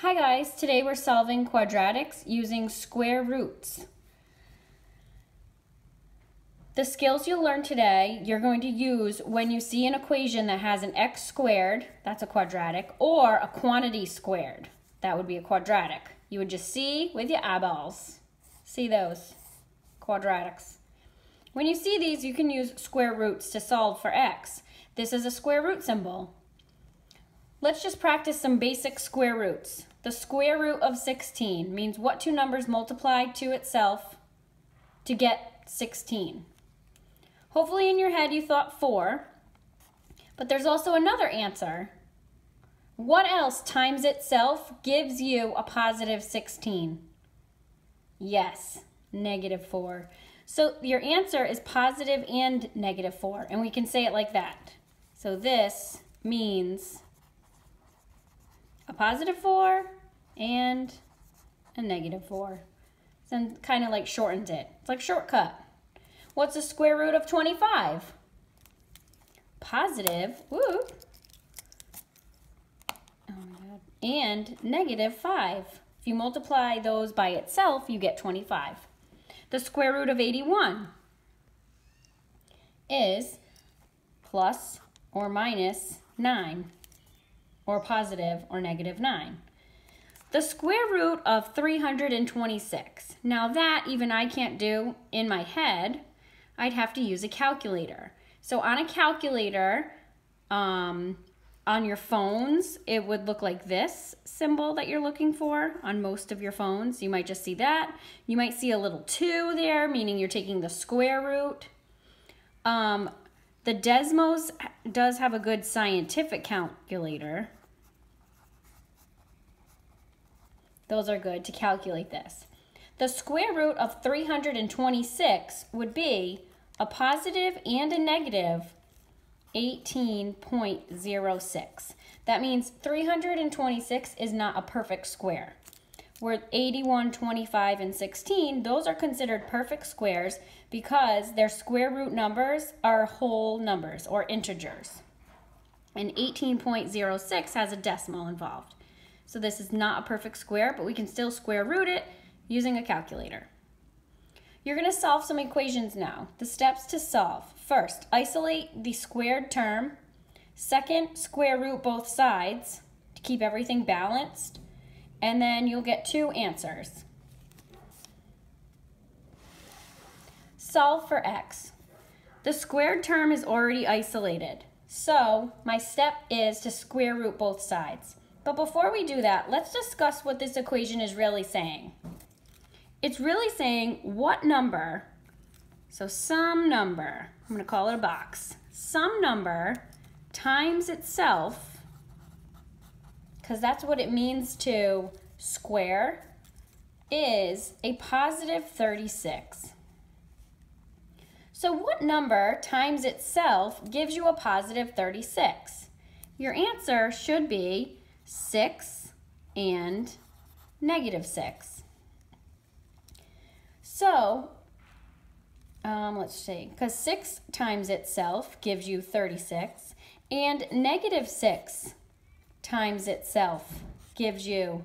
Hi guys, today we're solving quadratics using square roots. The skills you'll learn today, you're going to use when you see an equation that has an x squared, that's a quadratic, or a quantity squared, that would be a quadratic. You would just see with your eyeballs. See those, quadratics. When you see these, you can use square roots to solve for x. This is a square root symbol. Let's just practice some basic square roots. The square root of 16 means what two numbers multiply to itself to get 16. Hopefully in your head you thought 4, but there's also another answer. What else times itself gives you a positive 16? Yes, negative 4. So your answer is positive and negative 4, and we can say it like that. So this means a positive 4 and a negative 4. So kind of like shortened it. It's like shortcut. What's the square root of 25? Positive, woo, oh and negative 5. If you multiply those by itself, you get 25. The square root of 81 is plus or minus 9, or positive or negative 9. The square root of 326. Now that even I can't do in my head, I'd have to use a calculator. So on a calculator, um, on your phones, it would look like this symbol that you're looking for on most of your phones. You might just see that. You might see a little 2 there, meaning you're taking the square root. Um, the Desmos does have a good scientific calculator. Those are good to calculate this. The square root of 326 would be a positive and a negative 18.06. That means 326 is not a perfect square. Where 81, 25, and 16, those are considered perfect squares because their square root numbers are whole numbers or integers. And 18.06 has a decimal involved. So this is not a perfect square, but we can still square root it using a calculator. You're going to solve some equations now. The steps to solve. First, isolate the squared term. Second, square root both sides to keep everything balanced. And then you'll get two answers. Solve for x. The squared term is already isolated. So my step is to square root both sides. But before we do that, let's discuss what this equation is really saying. It's really saying what number, so some number, I'm to call it a box. Some number times itself, because that's what it means to square, is a positive 36. So what number times itself gives you a positive 36? Your answer should be 6 and negative 6. So um, let's see, because 6 times itself gives you 36, and negative 6 times itself gives you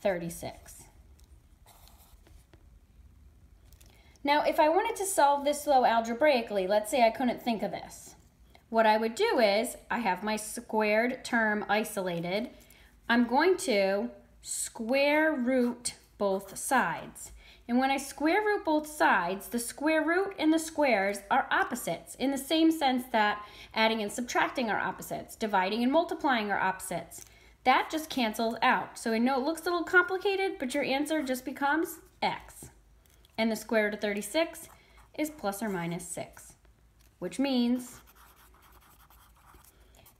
36. Now, if I wanted to solve this flow algebraically, let's say I couldn't think of this. What I would do is, I have my squared term isolated. I'm going to square root both sides. And when I square root both sides, the square root and the squares are opposites in the same sense that adding and subtracting are opposites, dividing and multiplying are opposites. That just cancels out. So I know it looks a little complicated, but your answer just becomes x. And the square root of 36 is plus or minus 6, which means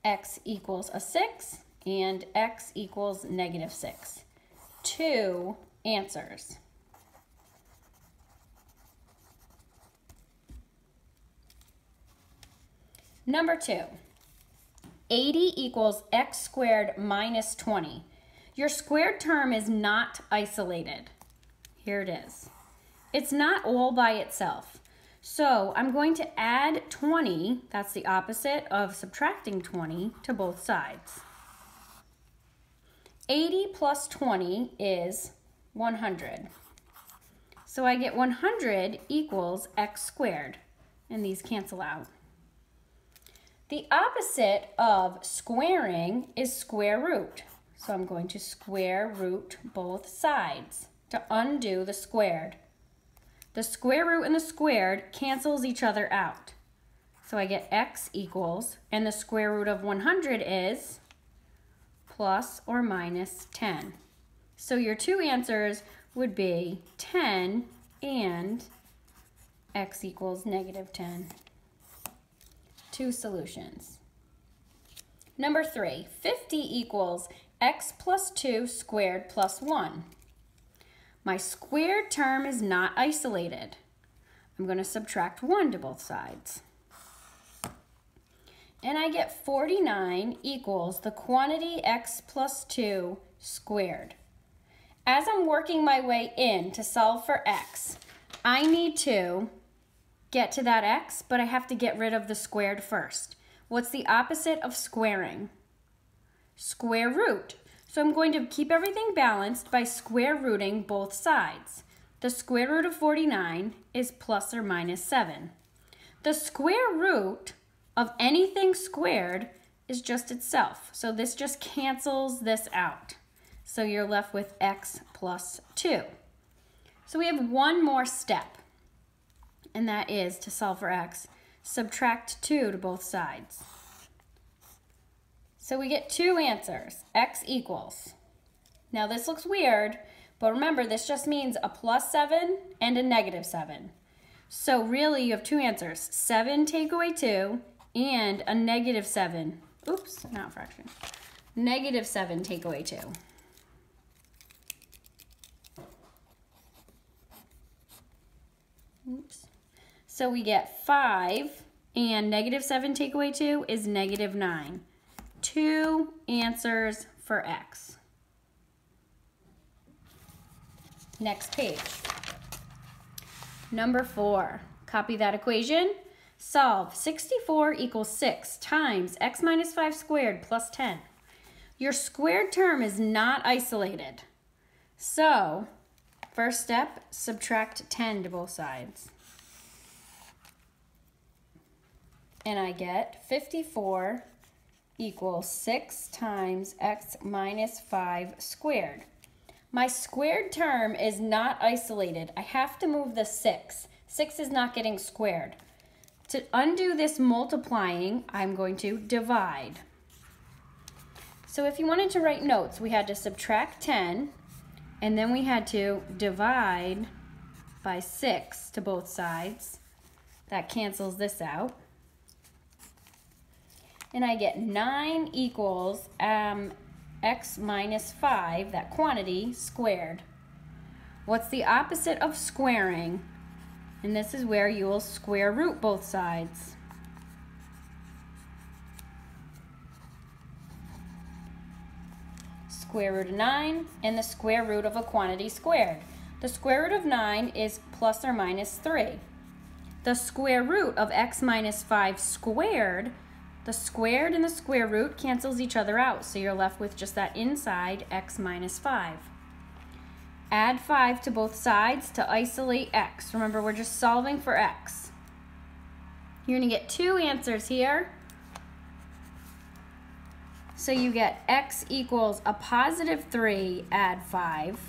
x equals a 6 and x equals negative 6. Two answers. Number two, 80 equals x squared minus 20. Your squared term is not isolated. Here it is. It's not all by itself. So I'm going to add 20, that's the opposite of subtracting 20, to both sides. 80 plus 20 is 100. So I get 100 equals x squared, and these cancel out. The opposite of squaring is square root. So I'm going to square root both sides to undo the squared. The square root and the squared cancels each other out. So I get x equals, and the square root of 100 is plus or minus 10. So your two answers would be 10 and x equals negative 10. Two solutions. Number three, 50 equals x plus 2 squared plus 1. My squared term is not isolated. I'm going to subtract 1 to both sides. And I get 49 equals the quantity x plus 2 squared. As I'm working my way in to solve for x, I need to get to that x, but I have to get rid of the squared first. What's the opposite of squaring? Square root. So I'm going to keep everything balanced by square rooting both sides. The square root of 49 is plus or minus 7. The square root of anything squared is just itself. So this just cancels this out. So you're left with x plus 2. So we have one more step, and that is to solve for x. Subtract 2 to both sides. So we get two answers, x equals. Now this looks weird, but remember this just means a plus 7 and a negative 7. So really you have two answers, 7 take away 2 and a negative 7. Oops, not fraction. Negative 7 take away 2. Oops. So we get 5 and negative 7 take away 2 is negative 9. Two answers for x. Next page. Number 4. Copy that equation. Solve 64 equals 6 times x minus 5 squared plus 10. Your squared term is not isolated. So, first step, subtract 10 to both sides. And I get 54 equals 6 times x minus 5 squared. My squared term is not isolated. I have to move the 6. 6 is not getting squared. To undo this multiplying, I'm going to divide. So if you wanted to write notes, we had to subtract 10, and then we had to divide by 6 to both sides. That cancels this out. And I get 9 equals um, x minus 5, that quantity, squared. What's the opposite of squaring? And this is where you will square root both sides. Square root of 9 and the square root of a quantity squared. The square root of 9 is plus or minus 3. The square root of x minus 5 squared, the squared and the square root cancels each other out, so you're left with just that inside x minus 5. Add 5 to both sides to isolate x. Remember, we're just solving for x. You're going to get two answers here. So you get x equals a positive 3, add 5,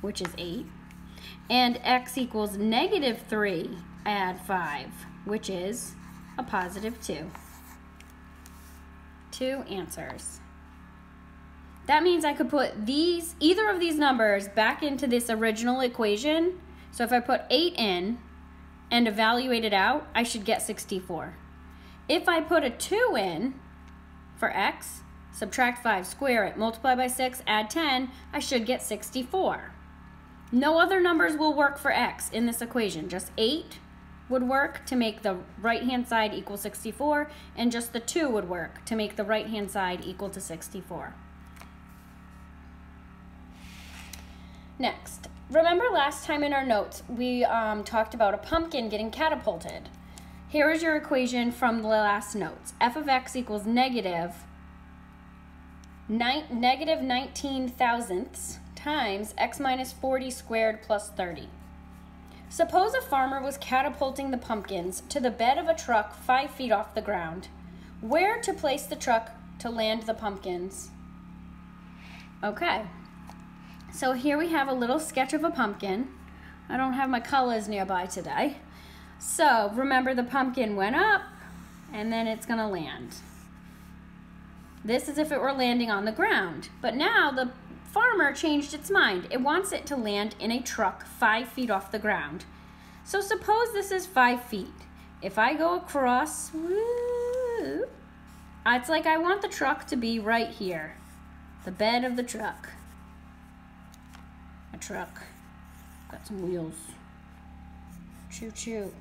which is 8. And x equals negative 3, add 5, which is a positive 2. Two answers. That means I could put these, either of these numbers back into this original equation. So if I put 8 in and evaluate it out, I should get 64. If I put a 2 in for x, subtract 5, square it, multiply by 6, add 10, I should get 64. No other numbers will work for x in this equation. Just 8 would work to make the right-hand side equal 64, and just the 2 would work to make the right-hand side equal to 64. Next, remember last time in our notes we um, talked about a pumpkin getting catapulted. Here is your equation from the last notes. f of x equals negative negative 19 thousandths times x minus 40 squared plus 30. Suppose a farmer was catapulting the pumpkins to the bed of a truck five feet off the ground. Where to place the truck to land the pumpkins? Okay, so here we have a little sketch of a pumpkin. I don't have my colors nearby today. So remember the pumpkin went up and then it's gonna land. This is if it were landing on the ground. But now the farmer changed its mind. It wants it to land in a truck five feet off the ground. So suppose this is five feet. If I go across, it's like I want the truck to be right here. The bed of the truck. A truck. Got some wheels. Choo choo.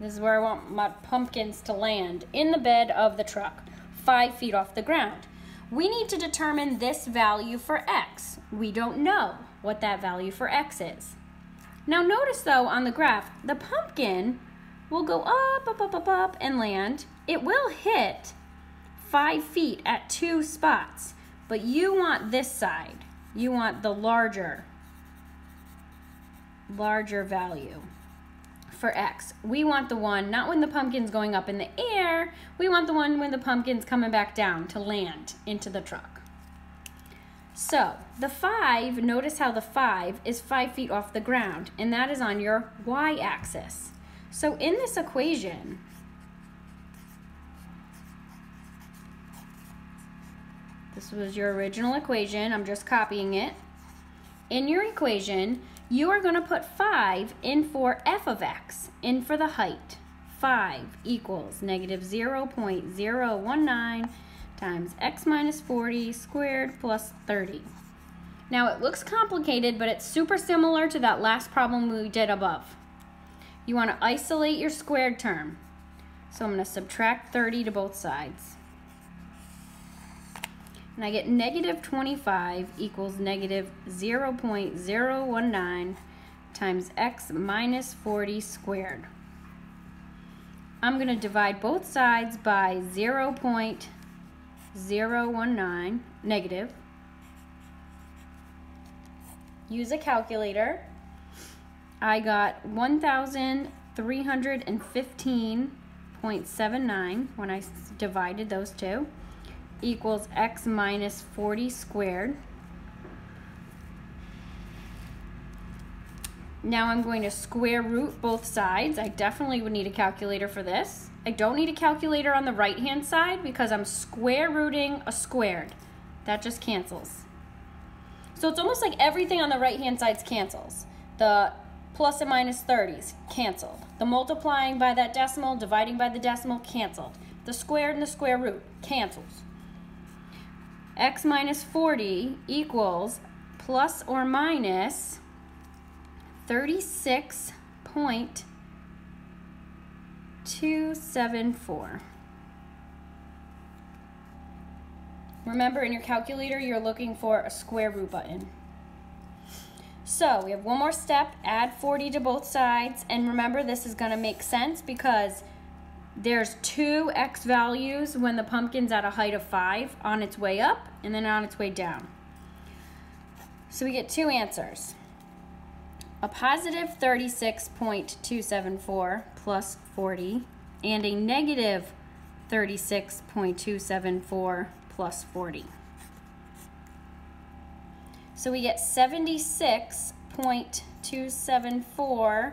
This is where I want my pumpkins to land, in the bed of the truck five feet off the ground. We need to determine this value for x. We don't know what that value for x is. Now notice though on the graph, the pumpkin will go up, up, up, up, up and land. It will hit five feet at two spots, but you want this side. You want the larger, larger value for X. We want the one, not when the pumpkin's going up in the air, we want the one when the pumpkin's coming back down to land into the truck. So the five, notice how the five is five feet off the ground, and that is on your y-axis. So in this equation, this was your original equation, I'm just copying it. In your equation, you are going to put 5 in for f of x, in for the height. 5 equals negative 0 0.019 times x minus 40 squared plus 30. Now it looks complicated, but it's super similar to that last problem we did above. You want to isolate your squared term. So I'm going to subtract 30 to both sides and I get negative 25 equals negative 0.019 times x minus 40 squared. I'm going to divide both sides by 0.019 negative. Use a calculator. I got 1,315.79 when I divided those two equals x minus 40 squared. Now I'm going to square root both sides. I definitely would need a calculator for this. I don't need a calculator on the right hand side because I'm square rooting a squared. That just cancels. So it's almost like everything on the right hand side cancels. The plus and minus 30s canceled. The multiplying by that decimal, dividing by the decimal canceled. The squared and the square root cancels x minus 40 equals plus or minus 36.274. Remember, in your calculator, you're looking for a square root button. So we have one more step, add 40 to both sides, and remember this is gonna make sense because there's two x values when the pumpkin's at a height of 5 on its way up and then on its way down. So we get two answers. A positive 36.274 plus 40 and a negative 36.274 plus 40. So we get 76.274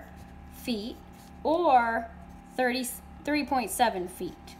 feet or 30 3.7 feet.